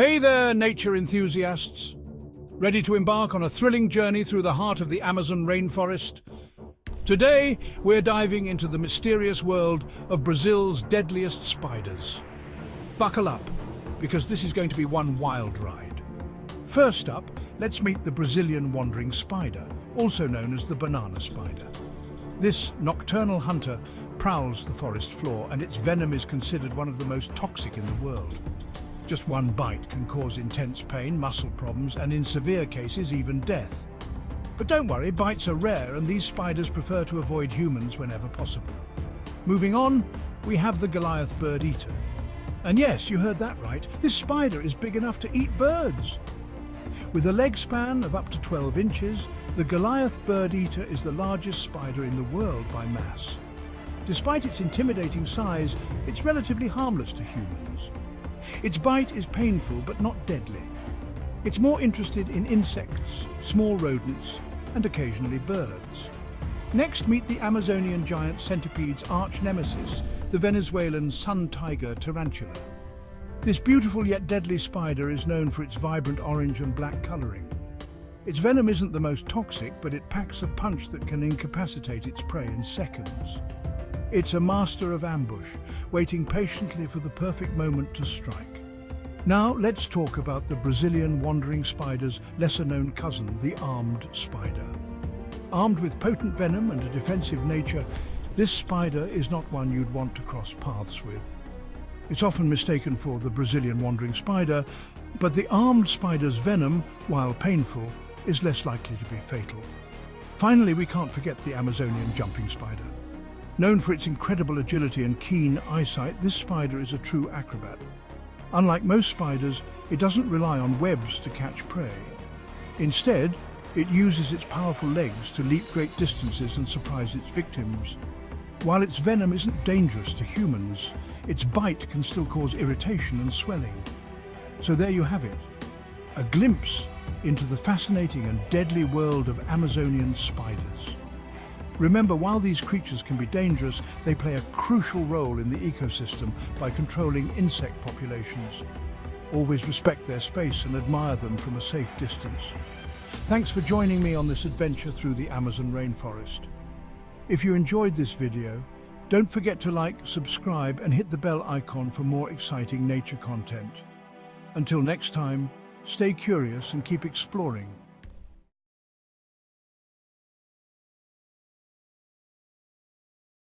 Hey there, nature enthusiasts! Ready to embark on a thrilling journey through the heart of the Amazon rainforest? Today, we're diving into the mysterious world of Brazil's deadliest spiders. Buckle up, because this is going to be one wild ride. First up, let's meet the Brazilian wandering spider, also known as the banana spider. This nocturnal hunter prowls the forest floor and its venom is considered one of the most toxic in the world. Just one bite can cause intense pain, muscle problems and in severe cases even death. But don't worry, bites are rare and these spiders prefer to avoid humans whenever possible. Moving on, we have the Goliath bird eater. And yes, you heard that right, this spider is big enough to eat birds. With a leg span of up to 12 inches, the Goliath bird eater is the largest spider in the world by mass. Despite its intimidating size, it's relatively harmless to humans. Its bite is painful but not deadly. It's more interested in insects, small rodents and occasionally birds. Next meet the Amazonian giant centipede's arch nemesis, the Venezuelan sun tiger tarantula. This beautiful yet deadly spider is known for its vibrant orange and black colouring. Its venom isn't the most toxic, but it packs a punch that can incapacitate its prey in seconds. It's a master of ambush, waiting patiently for the perfect moment to strike. Now let's talk about the Brazilian wandering spider's lesser-known cousin, the armed spider. Armed with potent venom and a defensive nature, this spider is not one you'd want to cross paths with. It's often mistaken for the Brazilian wandering spider, but the armed spider's venom, while painful, is less likely to be fatal. Finally, we can't forget the Amazonian jumping spider. Known for its incredible agility and keen eyesight, this spider is a true acrobat. Unlike most spiders, it doesn't rely on webs to catch prey. Instead, it uses its powerful legs to leap great distances and surprise its victims. While its venom isn't dangerous to humans, its bite can still cause irritation and swelling. So there you have it, a glimpse into the fascinating and deadly world of Amazonian spiders. Remember, while these creatures can be dangerous, they play a crucial role in the ecosystem by controlling insect populations. Always respect their space and admire them from a safe distance. Thanks for joining me on this adventure through the Amazon rainforest. If you enjoyed this video, don't forget to like, subscribe and hit the bell icon for more exciting nature content. Until next time, stay curious and keep exploring